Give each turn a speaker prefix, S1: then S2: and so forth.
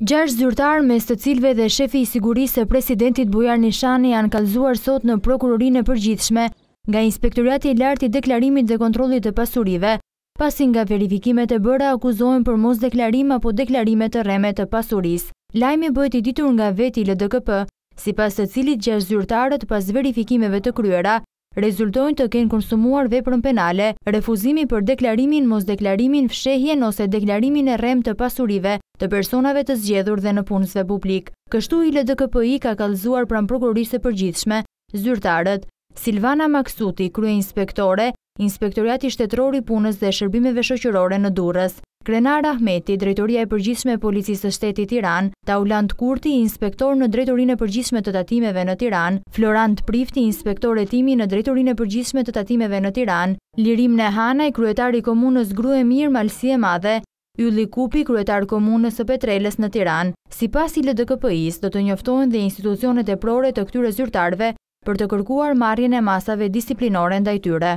S1: Gjashtë zyrtarë, mes të cilëve dhe shefi i sigurisë së presidentit Bujar Nishani janë kallëzuar sot në Prokurorinë e Përgjithshme nga Inspektorati i Lartë i Deklarimit dhe Kontrollit të Pasurive, pasi nga verifikimet e bëra akuzohen për mosdeklarim apo deklarime të rreme të pasurisë. Lajmi bëhet i ditur nga vetë ILDKP, sipas të cilit gjashtë zyrtarët pas verifikimeve të kryera, rezultojnë të kenë konsumuar veprën penale, refuzimi për deklarimin, mosdeklarimin, fshehjen ose deklarimin e rremë të pasurive të personave të zgjedhur dhe nëpunësve publikë. Kështu ILDKPI ka kallëzuar pranë Prokurorisë së Përgjithshme, zyrtarët, Silvana Maksuti, kryeinspektore, Inspektoriati Shtetëror i Punës dhe Shërbimeve Shoqërore në Durrës, Krenar Ahmeti, Drejtoria e Përgjithshme e Policisë së Shtetit Tiranë, Taulant Kurti, Inspektor në Drejtorinë e Përgjithshme të Tatimeve në Tiranë, Florant Prifti, Inspektor Hetimi në Drejtorinë e Përgjithshme të Tatimeve në Tiranë, Lirim Nehanaj, Kryetari i Komunës Gruemirë, Malësi e Madhe, Ylli Kupi, Kryetar Komunës së Petrelës në Tiranë. Sipas ILDKPI-së, do të njoftohen dhe institucionet eprore të këtyre zyrtarëve për të kërkuar marrjen e masave disiplinore ndaj tyre.